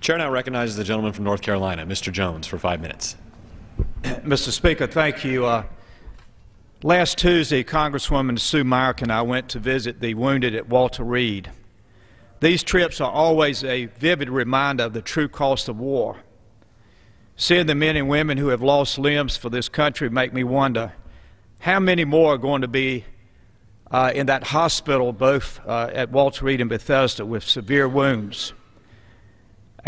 Chair now recognizes the gentleman from North Carolina, Mr. Jones, for five minutes. Mr. Speaker, thank you. Uh, last Tuesday, Congresswoman Sue Myrick and I went to visit the wounded at Walter Reed. These trips are always a vivid reminder of the true cost of war. Seeing the men and women who have lost limbs for this country make me wonder how many more are going to be uh, in that hospital, both uh, at Walter Reed and Bethesda, with severe wounds.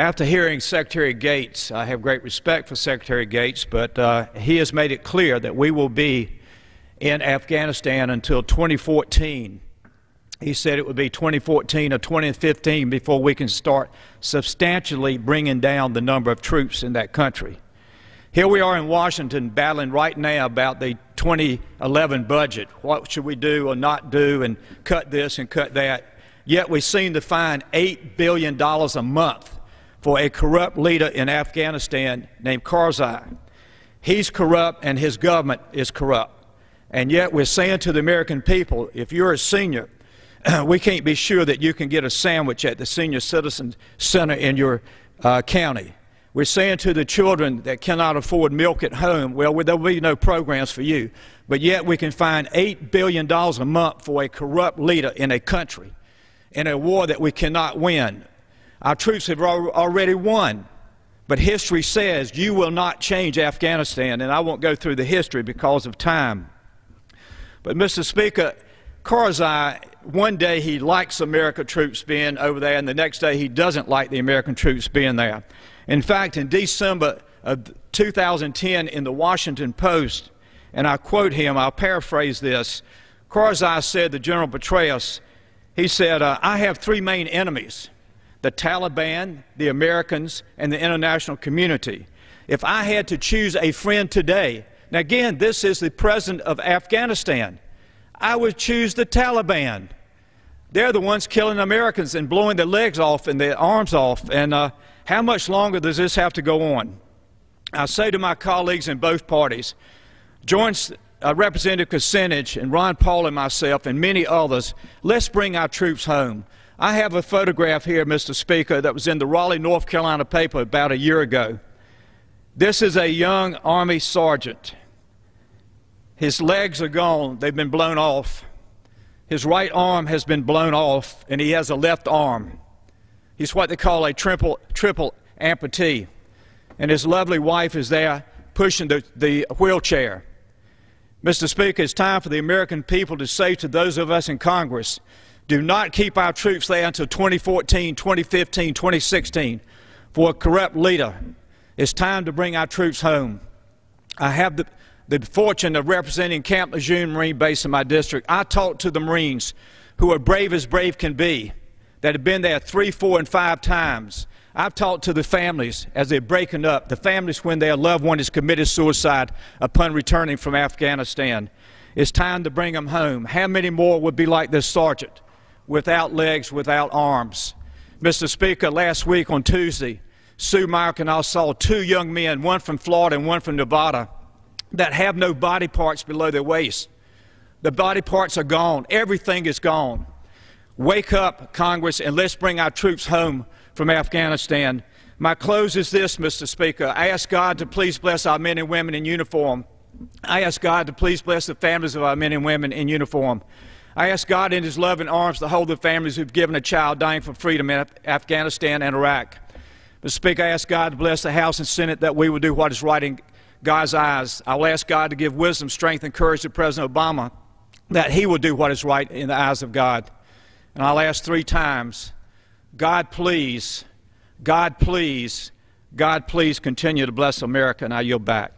After hearing Secretary Gates, I have great respect for Secretary Gates, but uh, he has made it clear that we will be in Afghanistan until 2014. He said it would be 2014 or 2015 before we can start substantially bringing down the number of troops in that country. Here we are in Washington battling right now about the 2011 budget. What should we do or not do and cut this and cut that? Yet we seem to find $8 billion a month for a corrupt leader in Afghanistan named Karzai. He's corrupt and his government is corrupt. And yet we're saying to the American people, if you're a senior, we can't be sure that you can get a sandwich at the Senior Citizen Center in your uh, county. We're saying to the children that cannot afford milk at home, well, there will be no programs for you. But yet we can find $8 billion a month for a corrupt leader in a country in a war that we cannot win. Our troops have already won. But history says you will not change Afghanistan, and I won't go through the history because of time. But, Mr. Speaker, Karzai, one day he likes American troops being over there, and the next day he doesn't like the American troops being there. In fact, in December of 2010 in the Washington Post, and I quote him, I'll paraphrase this, Karzai said to General Petraeus, he said, uh, I have three main enemies the Taliban, the Americans, and the international community. If I had to choose a friend today, now again, this is the president of Afghanistan, I would choose the Taliban. They're the ones killing Americans and blowing their legs off and their arms off. And uh, how much longer does this have to go on? I say to my colleagues in both parties, join uh, Representative Kucinich and Ron Paul and myself and many others, let's bring our troops home. I have a photograph here, Mr. Speaker, that was in the Raleigh, North Carolina paper about a year ago. This is a young Army sergeant. His legs are gone, they've been blown off. His right arm has been blown off, and he has a left arm. He's what they call a triple, triple amputee. And his lovely wife is there pushing the, the wheelchair. Mr. Speaker, it's time for the American people to say to those of us in Congress do not keep our troops there until 2014, 2015, 2016 for a corrupt leader. It's time to bring our troops home. I have the, the fortune of representing Camp Lejeune Marine Base in my district. I talked to the Marines who are brave as brave can be, that have been there three, four, and five times. I've talked to the families as they're breaking up, the families when their loved one has committed suicide upon returning from Afghanistan. It's time to bring them home. How many more would be like this sergeant, without legs, without arms? Mr. Speaker, last week on Tuesday, Sue Myrick and I saw two young men, one from Florida and one from Nevada, that have no body parts below their waist. The body parts are gone. Everything is gone. Wake up, Congress, and let's bring our troops home from Afghanistan. My close is this, Mr. Speaker. I ask God to please bless our men and women in uniform. I ask God to please bless the families of our men and women in uniform. I ask God in His loving arms to hold the families who've given a child dying for freedom in Afghanistan and Iraq. Mr. Speaker, I ask God to bless the House and Senate that we will do what is right in God's eyes. I'll ask God to give wisdom, strength, and courage to President Obama that he will do what is right in the eyes of God. And I'll ask three times God, please, God, please, God, please continue to bless America. And I yield back.